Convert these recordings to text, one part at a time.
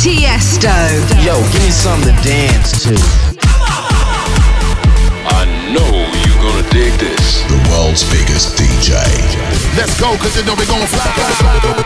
Tiesto. Yo, give me something to dance to. I know you're gonna dig this. The world's biggest DJ. Let's go, cause you know we gon' fly.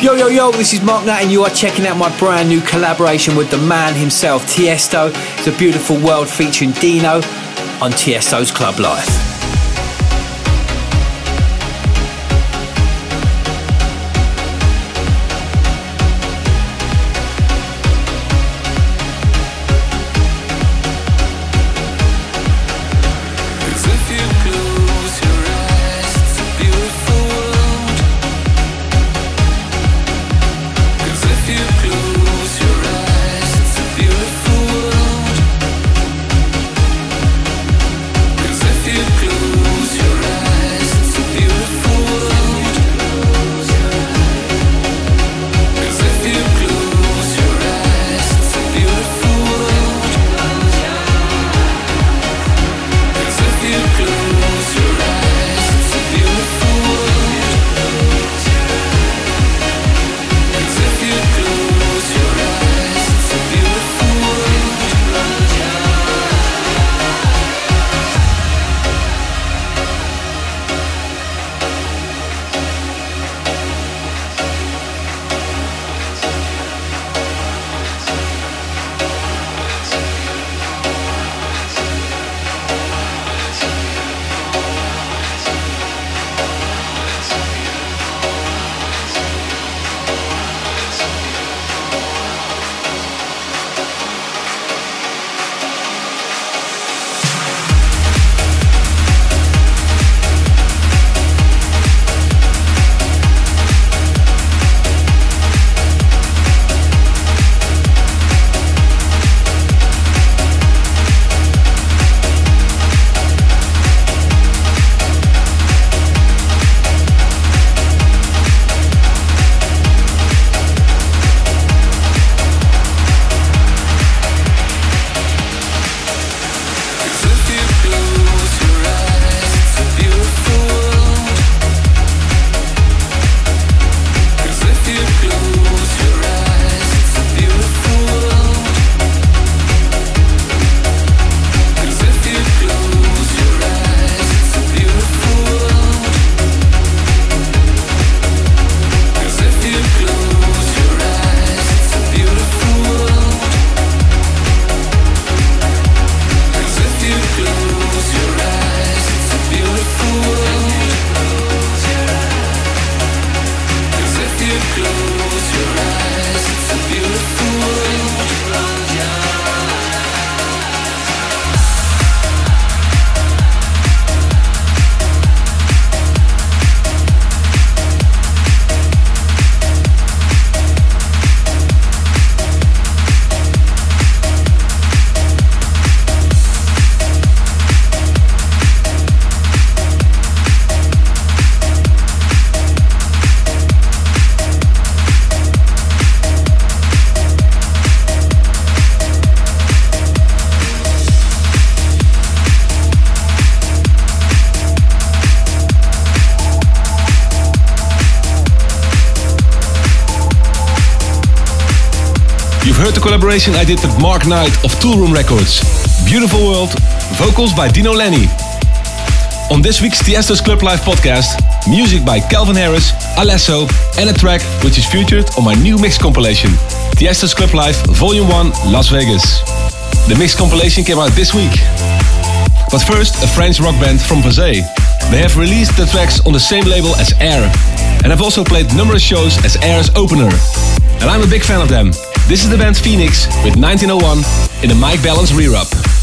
Yo, yo, yo, this is Mark Knight, and you are checking out my brand new collaboration with the man himself, Tiesto. It's a beautiful world featuring Dino on Tiesto's Club Life. Heard the collaboration I did with Mark Knight of Toolroom Records. Beautiful World, vocals by Dino Lenny. On this week's Tiesto's Club Life podcast, music by Calvin Harris, Alesso, and a track which is featured on my new mix compilation, Tiesto's Club Life Volume 1 Las Vegas. The mix compilation came out this week. But first, a French rock band from Versailles. They have released the tracks on the same label as Air, and have also played numerous shows as Air's opener. And I'm a big fan of them. This is the band Phoenix with 1901 in a Mike Balance re-up.